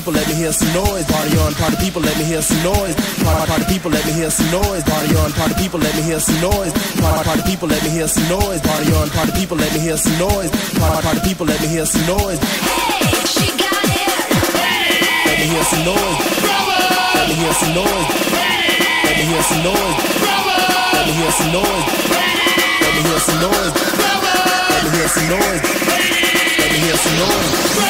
people, let me hear some noise. Party on, party people, let me hear some noise. Party, party people, let me hear some noise. Party on, party people, let me hear some noise. Party, party people, let me hear some noise. Party on, party people, let me hear some noise. Party, party people, let me hear some noise. Hey, she got it. Let me hear some noise. Let me hear some noise. Let me hear some noise. Let me hear some noise. Let me hear some noise. Let me hear some noise. Let me hear some noise.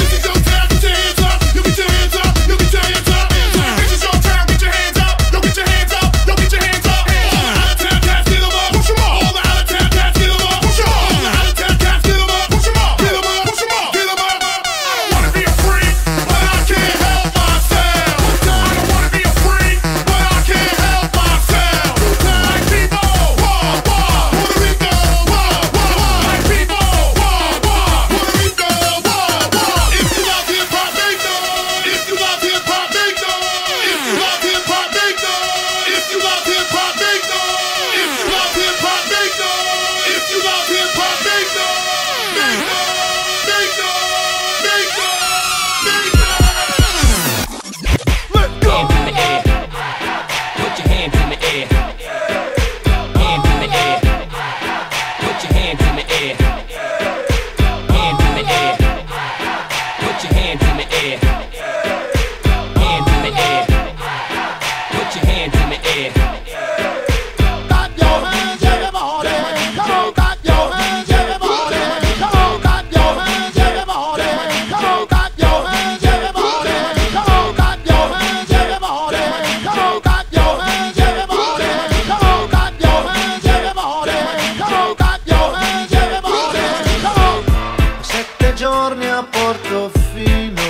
A Portofino,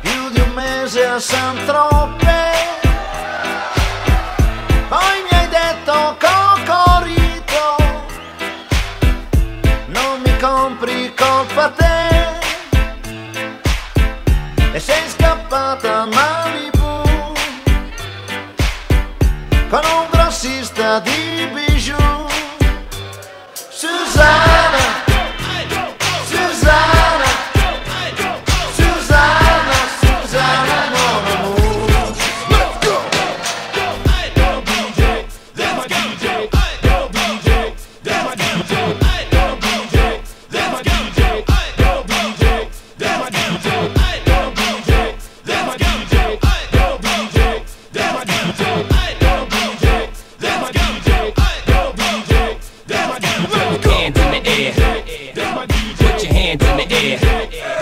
più di un mese a San Tropez. Poi mi hai detto Cocorito, non mi compri colpa te. E sei scappata a Malibu con un grossista di your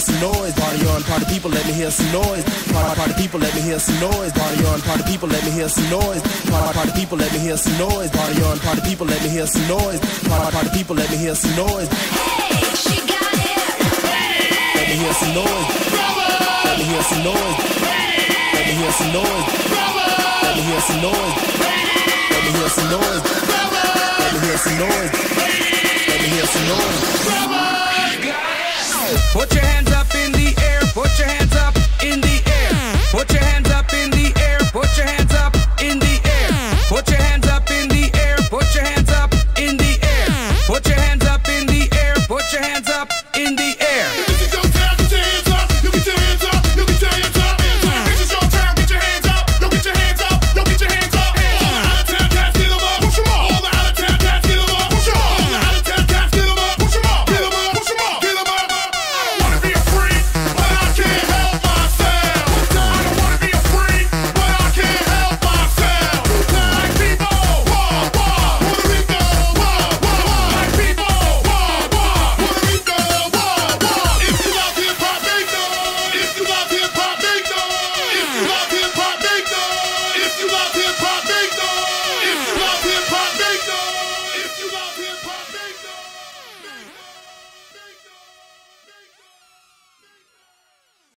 some noise. Party on, party people, let me hear some noise. Party, party people, let me hear some noise. Party on, party people, let me hear some noise. Party, party people, let me hear some noise. Party on, party people, let me hear some noise. Party, party people, let me hear some noise. Hey, she got it. Let me hear some noise. Let me hear some noise. Let me hear some noise. Let me hear some noise. Let me hear some noise. Let me hear some noise. Let me hear some noise. Put your hands up